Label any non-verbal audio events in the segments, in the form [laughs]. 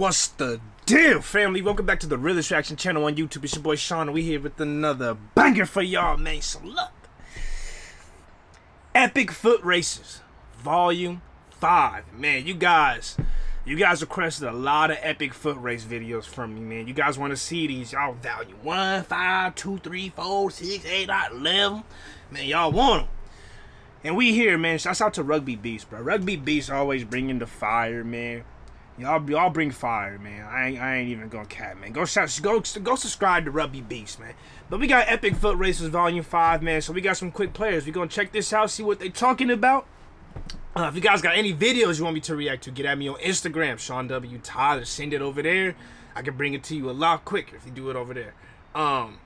What's the deal, family? Welcome back to the Realest Reaction channel on YouTube. It's your boy Sean, we here with another banger for y'all, man. So look. Epic Foot Races, Volume 5. Man, you guys, you guys requested a lot of epic foot race videos from me, man. You guys want to see these. Y'all value 1, 5, 2, 3, 4, 6, 8, 11. Man, y'all want them. And we here, man. Shouts out to Rugby Beast, bro. Rugby Beast always bringing the fire, man. Y'all, y'all bring fire, man. I ain't, I ain't even gonna cap, man. Go, go, go subscribe to Rugby Beast, man. But we got Epic Foot Races Volume 5, man. So we got some quick players. We gonna check this out, see what they talking about. Uh, if you guys got any videos you want me to react to, get at me on Instagram, Sean W. Tyler. Send it over there. I can bring it to you a lot quicker if you do it over there. Um,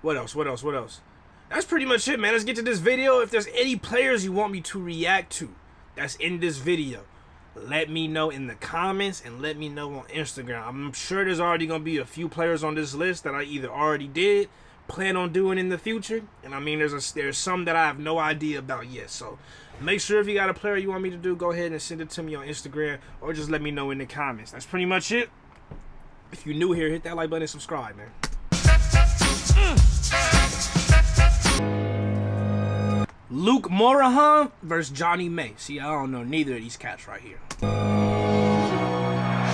what else? What else? What else? that's pretty much it, man. Let's get to this video. If there's any players you want me to react to that's in this video, let me know in the comments and let me know on Instagram. I'm sure there's already going to be a few players on this list that I either already did, plan on doing in the future, and I mean there's a, there's some that I have no idea about yet. So make sure if you got a player you want me to do, go ahead and send it to me on Instagram or just let me know in the comments. That's pretty much it. If you're new here, hit that like button and subscribe, man. Luke Morahan versus Johnny May. See, I don't know neither of these cats right here.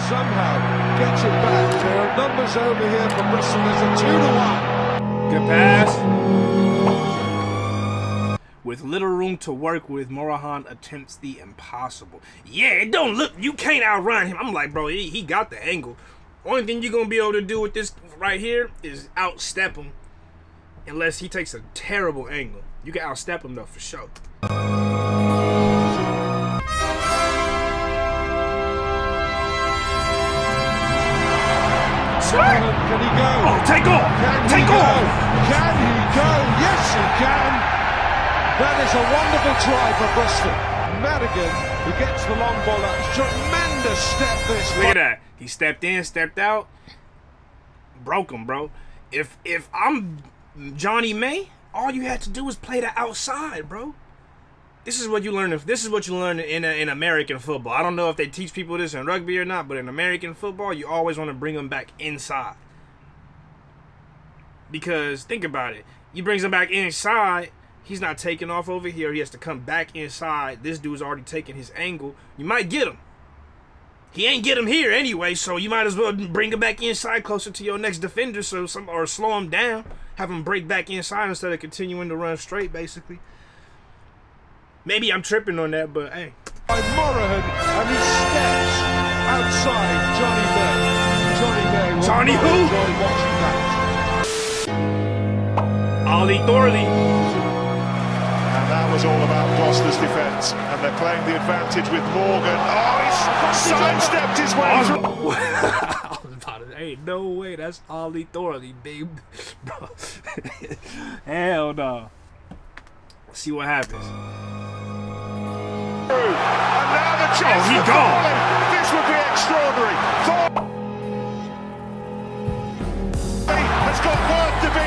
Somehow gets it back. There are numbers over here for Bristol. There's a two to one. Good pass. With little room to work with, Morahan attempts the impossible. Yeah, it don't look, you can't outrun him. I'm like, bro, he, he got the angle. Only thing you're going to be able to do with this right here is outstep him. Unless he takes a terrible angle. You can outstep him though for sure. Can he go? Oh, take off! Can take he off! Go? Can he go? Yes, he can. That is a wonderful try for Bristol. Madigan, who gets the long ball, that's tremendous step this. Look at that. He stepped in, stepped out, broke him, bro. If if I'm Johnny May, all you had to do was play the outside, bro. This is what you learn. If this is what you learn in in American football, I don't know if they teach people this in rugby or not, but in American football, you always want to bring them back inside. Because think about it, you brings them back inside. He's not taking off over here. He has to come back inside. This dude's already taking his angle. You might get him. He ain't get him here anyway, so you might as well bring him back inside closer to your next defender, so some or slow him down have him break back inside instead of continuing to run straight, basically. Maybe I'm tripping on that, but hey. By Morahan, and he steps outside Johnny May. Johnny May. Johnny who? Ollie Thorley. Was all about Gloucester's defence. And they're playing the advantage with Morgan. Oh, he's sidestepped his way through. [laughs] Ain't no way. That's Ollie Thorley, babe. [laughs] Bro. Hell no. Let's see what happens. And now the oh, chance oh, he gone. This would be extraordinary. has got work to be.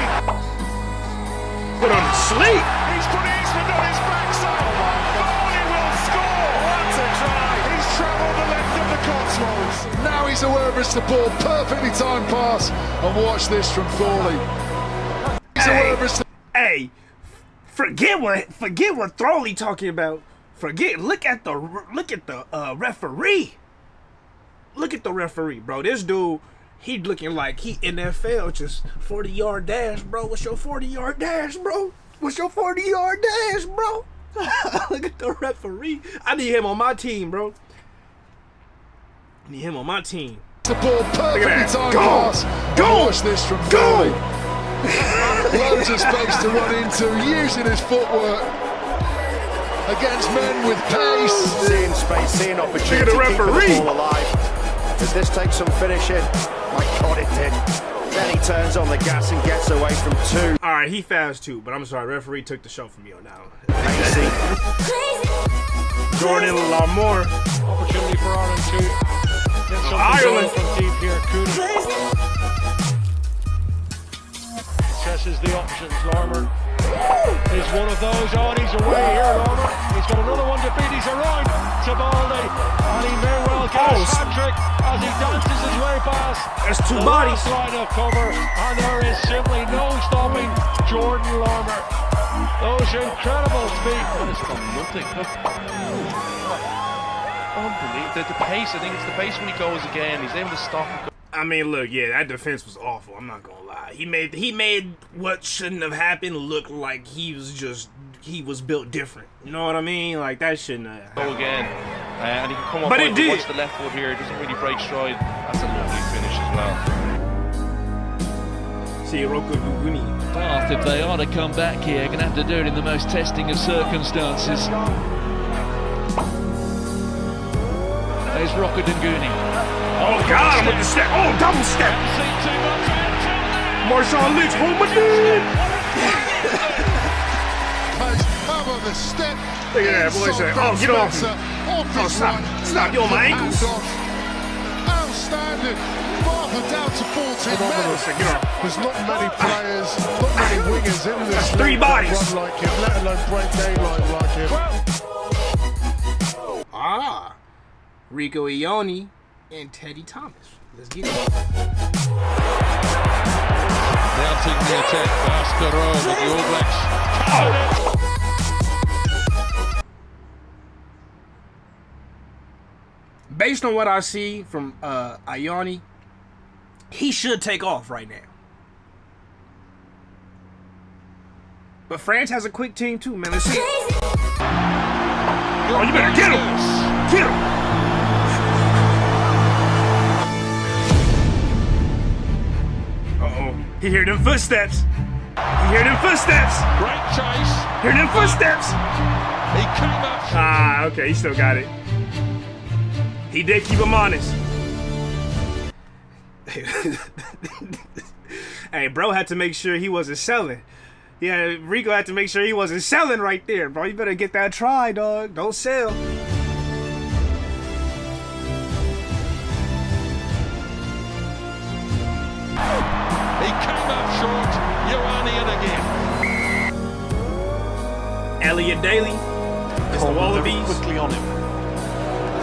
Put on sleep. He's put Eastman on his backside. Oh, he will score. What a try. He's travelled the length of the Cotswolds. Now he's aware of his support. Perfectly timed pass. And watch this from Thorley. Hey, hey, forget what forget what Thorley talking about. Forget. Look at the look at the uh, referee. Look at the referee, bro. This dude, he looking like he NFL just 40 yard dash, bro. What's your 40 yard dash, bro? What's your 40 yard dash, bro? [laughs] look at the referee. I need him on my team, bro. I Need him on my team. The ball perfectly timed Go. pass. Go. Watch this from Go. Loads of space to run into, using his footwork against men with pace. Seeing space, seeing opportunity, the referee. keeping the ball alive. Does this take some finishing? My God, it did. Then he turns on the gas and gets away from two. All right, he fast too, but I'm sorry, referee took the show from you now. Jordan Larmour. Opportunity for Ireland to Ireland from deep here. Coonan assesses the options. Larmour is one of those. Oh, and he's away here, Larmour. He's got another one to beat. He's around Tebaldi. And he may well get Oh, a hat trick as he dances his way past. There's two the bodies. last line of cover. And there is simply no stopping Jordan Larmour. Those incredible feet. Well, it's from nothing. Look. Unbelievable. The, the pace, I think it's the pace when he goes again. He's able to stop and go. I mean, look, yeah, that defense was awful. I'm not gonna lie. He made he made what shouldn't have happened look like he was just he was built different. You know what I mean? Like that shouldn't have. go again. Uh, and he can come on But it did. watch the left foot here. It doesn't really break stride. That's a lovely finish as well. See, Rokoduguni. Bath, if they are to come back here, they're going to have to do it in the most testing of circumstances. There's Rokoduguni. Oh God, I'm with the step. Oh, double step. Marshawn Lynch, home again. How the step? Look at that boy say, "Oh, get off me." Oh, stop. Stop, you're on my ankles. Outstanding. Down to 14 Hold on, hold on a men. second, get off. There's not many players, not many wingers in this That's three bodies. run like him, let alone break daylight like him. Ah, Rieko Ioane and Teddy Thomas. Let's get it. Mounting the attack. Basket but the All Blacks. Based on what I see from uh, Ioane, he should take off right now. But France has a quick team too, man. Let's see. Oh, you better get him! Get him! He hear them footsteps. He hear them footsteps. Great chase. Hear them footsteps. He came up. Ah, okay, he still got it. He did keep him honest. [laughs] hey, bro had to make sure he wasn't selling. Yeah, Rieko had to make sure he wasn't selling right there, bro. You better get that try, dog. Don't sell. Came up short. Ioannian again. Elliot Daly. It's the Wallabies. quickly on him.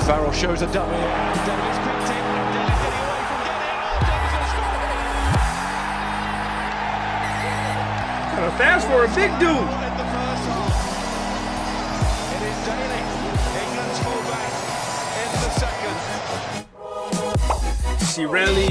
Farrell shows a dummy. Daly's picked him. Daly's getting away from getting. Oh, Daly's going to score. Kinda fast for a big dude. In the first half. It is Daly. England's fullback in the second. Cirelli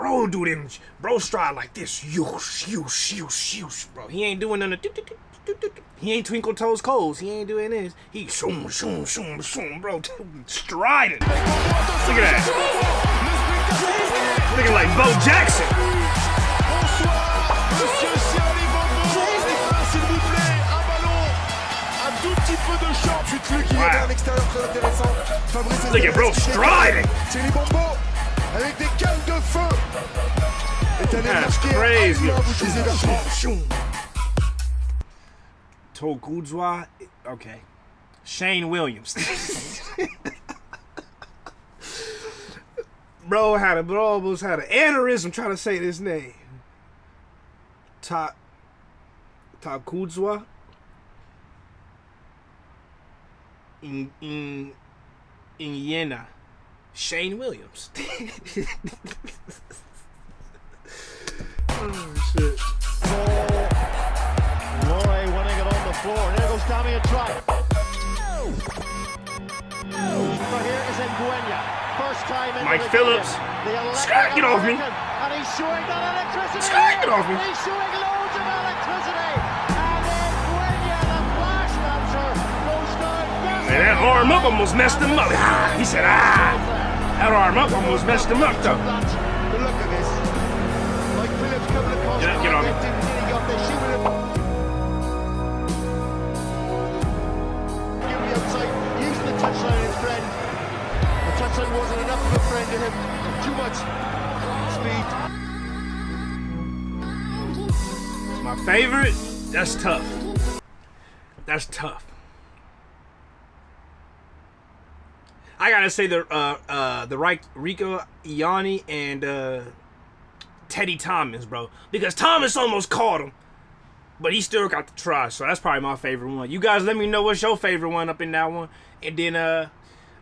Bro, do them. Bro, stride like this. Yoosh, yoosh, yoosh, yoosh. Bro, he ain't doing none of. He ain't twinkle toes coals. He ain't doing this. He shoom, shoom, shoom, shoom, bro. [laughs] Striding. Look at that. Looking like Bo Jackson. Look at bro striding. C'est les bonbons avec des cannes de feu. Est allé marquer crazy. un but à bout des Everton. Shoom. Takudzwa. Okay. Shane Williams. [laughs] bro had a bro almost had an aneurysm trying to say this name. Ta Takudzwa. In in in Yena. Shane Williams. [laughs] oh shit. Roy winning it on the floor. And here goes Damian Trapp. For here is Ngwenya. First time in Mike Phillips. game. The electric Scott, get off me. American. And he's showing that electricity. Scott, get off me. He's showing loads of electricity. And then Ngwenya, the flash dancer, goes down. Man, that arm up almost messed him up. Ah, he said, ah. That arm up almost messed him up, though. Look at this. Mike Phillips coming across. Get, get on me. Touchline wasn't enough a friend to. Too much speed. My favorite. That's tough. That's tough. I gotta say the uh uh the Rieko Ioane and uh Teddy Thomas, bro. Because Thomas almost caught him. But he still got the try, so that's probably my favorite one. You guys let me know what's your favorite one up in that one. And then uh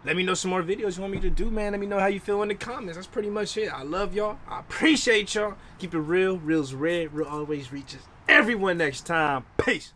let me know some more videos you want me to do, man. Let me know how you feel in the comments. That's pretty much it. I love y'all. I appreciate y'all. Keep it real. Real's red. Real always reaches everyone next time. Peace.